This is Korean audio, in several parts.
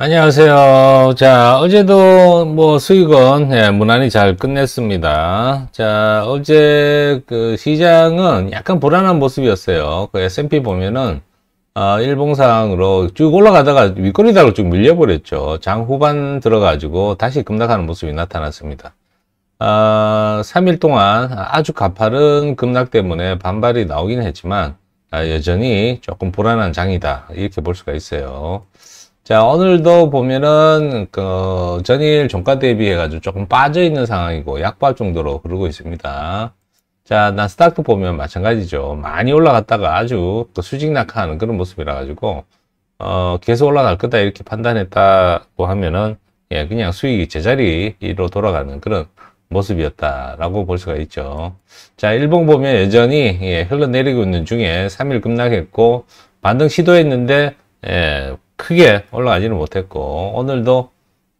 안녕하세요. 자, 어제도 뭐 수익은 예, 무난히 잘 끝냈습니다. 자, 어제 그 시장은 약간 불안한 모습이었어요. 그 S&P 보면은 어, 일봉상으로 쭉 올라가다가 윗꼬리다로 쭉 밀려버렸죠. 장 후반 들어가지고 다시 급락하는 모습이 나타났습니다. 어, 3일 동안 아주 가파른 급락 때문에 반발이 나오긴 했지만 아, 여전히 조금 불안한 장이다. 이렇게 볼 수가 있어요. 자, 오늘도 보면은, 그, 전일 종가 대비해 가지고 조금 빠져 있는 상황이고, 약발 정도로 흐르고 있습니다. 자, 나스닥도 보면 마찬가지죠. 많이 올라갔다가 아주 그 수직 낙하하는 그런 모습이라 가지고, 어, 계속 올라갈 거다 이렇게 판단했다고 하면은, 예, 그냥 수익이 제자리로 돌아가는 그런 모습이었다라고 볼 수가 있죠. 자, 일봉 보면 여전히, 예, 흘러내리고 있는 중에 3일 급락했고, 반등 시도했는데, 예, 크게 올라가지는 못했고 오늘도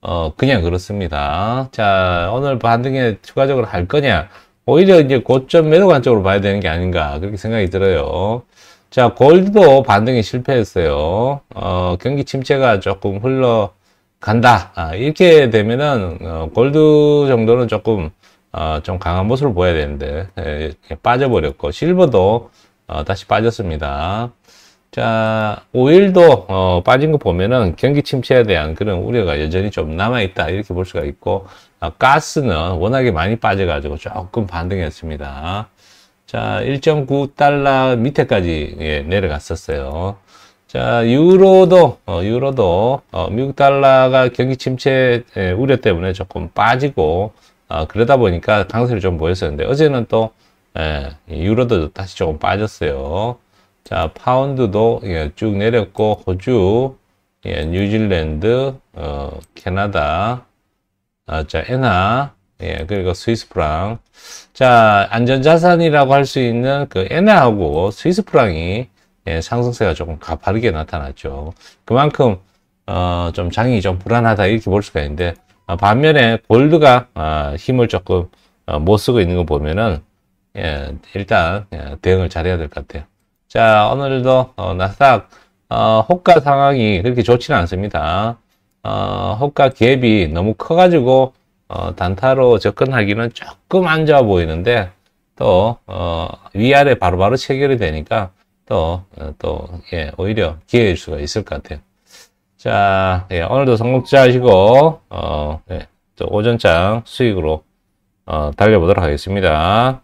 어 그냥 그렇습니다. 자 오늘 반등에 추가적으로 할 거냐 오히려 이제 고점 매도 관점으로 봐야 되는 게 아닌가 그렇게 생각이 들어요. 자 골드도 반등에 실패했어요. 어 경기 침체가 조금 흘러 간다 아, 이렇게 되면은 어, 골드 정도는 조금 어, 좀 강한 모습을 보여야 되는데 예, 빠져버렸고 실버도 어, 다시 빠졌습니다. 자, 오일도 어, 빠진 거 보면은 경기 침체에 대한 그런 우려가 여전히 좀 남아있다 이렇게 볼 수가 있고 아, 가스는 워낙에 많이 빠져가지고 조금 반등했습니다. 자, 1.9달러 밑에까지 예, 내려갔었어요. 자, 유로도 어, 유로도 어, 미국 달러가 경기 침체 예, 우려 때문에 조금 빠지고 어, 그러다 보니까 강세를 좀 보였었는데 어제는 또 예, 유로도 다시 조금 빠졌어요. 자, 파운드도 예, 쭉 내렸고 호주, 예, 뉴질랜드, 어, 캐나다, 아, 자, 엔화, 예, 그리고 스위스 프랑. 자, 안전자산이라고 할 수 있는 그 엔화하고 스위스 프랑이 예, 상승세가 조금 가파르게 나타났죠. 그만큼 어, 좀 장이 좀 불안하다 이렇게 볼 수가 있는데 어, 반면에 골드가 어, 힘을 조금 어, 못 쓰고 있는 거 보면은 예, 일단 예, 대응을 잘해야 될 것 같아요. 자, 오늘도 어, 나스닥 어, 호가 상황이 그렇게 좋지는 않습니다. 어, 호가 갭이 너무 커가지고 어, 단타로 접근하기는 조금 안 좋아 보이는데 또 어, 위아래 바로바로 체결이 되니까 또, 어, 또, 예, 오히려 기회일 수가 있을 것 같아요. 자, 예, 오늘도 성공자 하시고, 어, 예, 또 오전장 수익으로, 어, 달려보도록 하겠습니다.